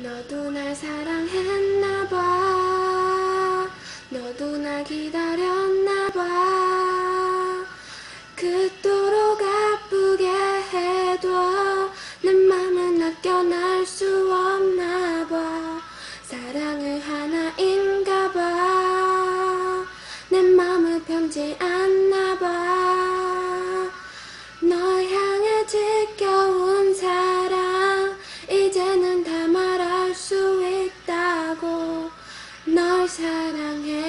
너도 날 사랑했나봐. 너도 날 기다렸나봐. 그토록 아프게 해도 내 맘은 아껴날 수 없나봐. 사랑을 하나인가봐. 내 맘을 편지 않나 사랑해.